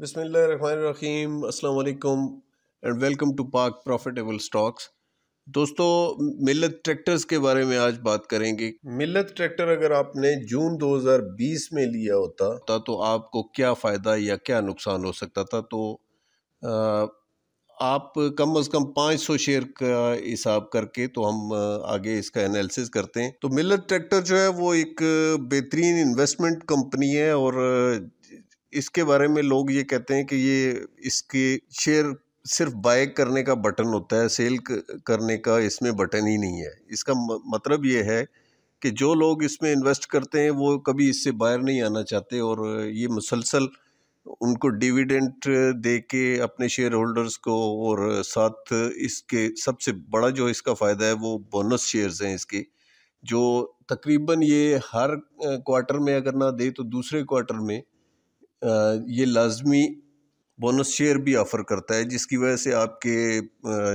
बिसमीम अल्लाम and welcome to Pak profitable stocks. दोस्तों Millat tractors के बारे में आज बात करेंगे। मिलत ट्रैक्टर अगर आपने जून 2020 में लिया होता तो आपको क्या फ़ायदा या क्या नुकसान हो सकता था? तो आप कम अज़ कम 500 शेयर का हिसाब करके तो हम आगे इसका एनालिसिस करते हैं। तो मिलत ट्रैक्टर जो है, वो एक बेहतरीन इन्वेस्टमेंट कंपनी है और इसके बारे में लोग ये कहते हैं कि ये इसके शेयर सिर्फ़ बाय करने का बटन होता है, सेल करने का इसमें बटन ही नहीं है। इसका मतलब ये है कि जो लोग इसमें इन्वेस्ट करते हैं, वो कभी इससे बाहर नहीं आना चाहते और ये मुसलसल उनको डिविडेंट दे के अपने शेयर होल्डर्स को और साथ इसके सबसे बड़ा जो इसका फ़ायदा है, वो बोनस शेयर्स हैं इसके। जो तकरीबन ये हर क्वार्टर में अगर ना दे तो दूसरे क्वार्टर में ये लाजमी बोनस शेयर भी ऑफ़र करता है, जिसकी वजह से आपके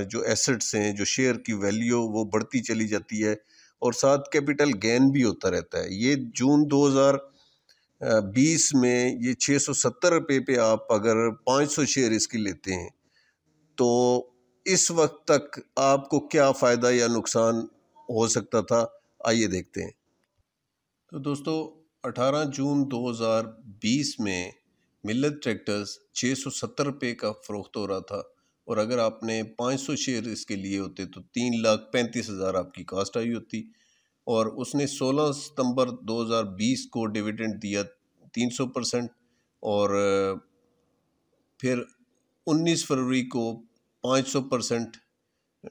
जो एसेट्स हैं, जो शेयर की वैल्यू वो बढ़ती चली जाती है और साथ कैपिटल गेन भी होता रहता है। ये जून 2020 में ये छः सौ सत्तर रुपये पे आप अगर 500 शेयर इसकी लेते हैं तो इस वक्त तक आपको क्या फ़ायदा या नुकसान हो सकता था? आइए देखते हैं। तो दोस्तों 18 जून 2020 में मिलत ट्रैक्टर्स छः सौ सत्तर रुपये का फ़रोख्त हो रहा था। और अगर आपने 500 शेयर इसके लिए होते तो तीन लाख पैंतीस हज़ार आपकी कास्ट आई होती। और उसने 16 सितंबर 2020 को डिविडेंड दिया 300 परसेंट और फिर 19 फरवरी को 500 परसेंट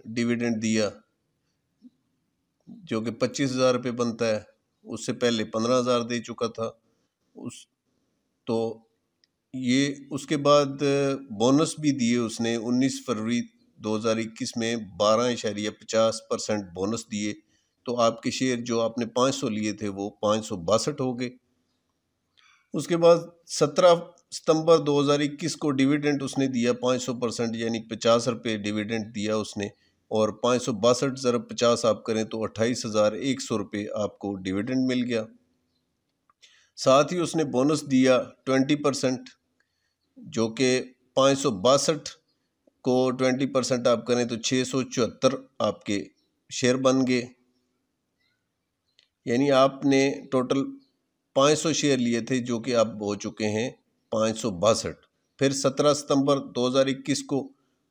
डिविडेंड दिया, जो कि पच्चीस हज़ार रुपये बनता है। उससे पहले पंद्रह हज़ार दे चुका था। उस तो ये, उसके बाद, बोनस भी दिए उसने उन्नीस फरवरी 2021 में बारह इशारिया पचास परसेंट बोनस दिए। तो आपके शेयर जो आपने पाँच सौ लिए थे, वो पाँच सौ बासठ हो गए। उसके बाद सत्रह सितंबर 2021 को डिविडेंड उसने दिया पाँच सौ परसेंट, यानी पचास रुपये डिविडेंड दिया उसने। और पाँच सौ बासठ पचास आप करें तो अट्ठाईस हज़ार एक सौ रुपये आपको डिविडेंड मिल गया। साथ ही उसने बोनस दिया ट्वेंटी परसेंट, जो कि पाँच सौ बासठ को ट्वेंटी परसेंट आप करें तो छः सौ चौहत्तर आपके शेयर बन गए। यानी आपने टोटल पाँच सौ शेयर लिए थे, जो कि आप हो चुके हैं पाँच सौ बासठ। फिर सत्रह सितंबर दो हज़ार इक्कीस को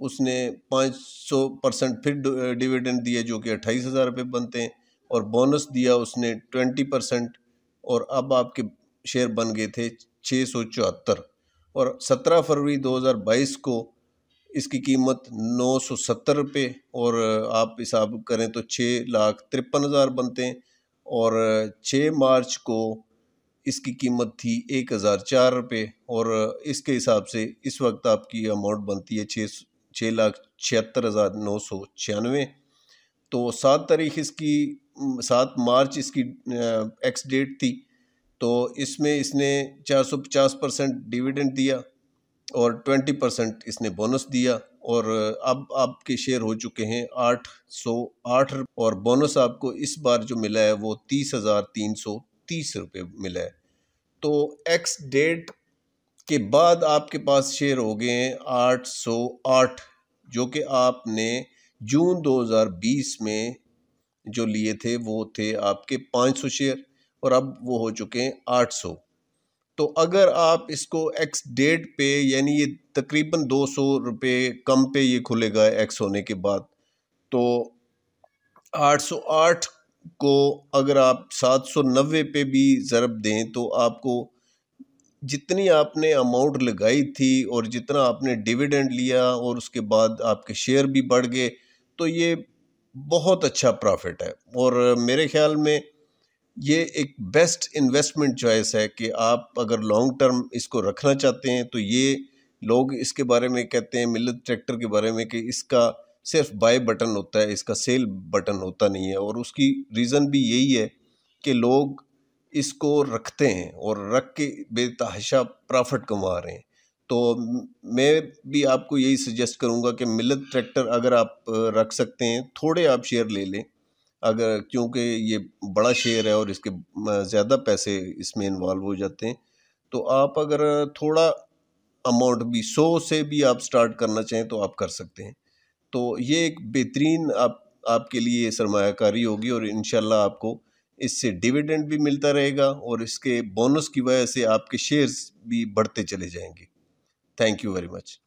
उसने पाँच सौ परसेंट फिर डिविडेंड दिए जो कि अट्ठाईस हज़ार रुपये बनते हैं और बोनस दिया उसने ट्वेंटी परसेंट और अब आपके शेयर बन गए थे छः सौ चौहत्तर। और सत्रह फरवरी दो हज़ार बाईस को इसकी कीमत नौ सौ सत्तर रुपये और आप हिसाब करें तो छः लाख तिरपन हज़ार बनते हैं और छः मार्च को इसकी कीमत थी एक हज़ार चार रुपये और इसके हिसाब से इस वक्त आपकी अमाउंट बनती है छः छः लाख छिहत्तर हज़ार नौ सौ छियानवे। तो सात तारीख इसकी सात मार्च इसकी एक्स डेट थी। तो इसमें इसने चार सौ पचास परसेंट डिविडेंड दिया और ट्वेंटी परसेंट इसने बोनस दिया और अब आपके शेयर हो चुके हैं आठ सौ आठ और बोनस आपको इस बार जो मिला है वो तीस हज़ार तीन सौ तीस रुपये मिला है। तो एक्स डेट के बाद आपके पास शेयर हो गए हैं आठ सौ आठ, जो कि आपने जून 2020 में जो लिए थे, वो थे आपके 500 शेयर और अब वो हो चुके हैं 800 तो अगर आप इसको एक्स डेट पे, यानी ये तकरीबन दो सौ रुपये कम पे ये खुलेगा एक्स होने के बाद तो 808 को अगर आप 790 पे भी ज़रब दें तो आपको जितनी आपने अमाउंट लगाई थी और जितना आपने डिविडेंड लिया और उसके बाद आपके शेयर भी बढ़ गए तो ये बहुत अच्छा प्रॉफिट है। और मेरे ख्याल में ये एक बेस्ट इन्वेस्टमेंट चॉइस है कि आप अगर लॉन्ग टर्म इसको रखना चाहते हैं तो ये लोग इसके बारे में कहते हैं मिलत ट्रैक्टर के बारे में कि इसका सिर्फ़ बाय बटन होता है, इसका सेल बटन होता नहीं है। और उसकी रीज़न भी यही है कि लोग इसको रखते हैं और रख के बेतहाशा प्रॉफिट कमा रहे हैं। तो मैं भी आपको यही सजेस्ट करूँगा कि मिलत ट्रैक्टर अगर आप रख सकते हैं, थोड़े आप शेयर ले लें। अगर, क्योंकि ये बड़ा शेयर है और इसके ज़्यादा पैसे इसमें इन्वॉल्व हो जाते हैं। तो आप अगर थोड़ा अमाउंट भी, सौ से भी आप स्टार्ट करना चाहें तो आप कर सकते हैं। तो ये एक बेहतरीन आप, आपके लिए सरमाकारी होगी और इन आपको इससे डिविडेंड भी मिलता रहेगा और इसके बोनस की वजह से आपके शेयर्स भी बढ़ते चले जाएँगे। Thank you very much.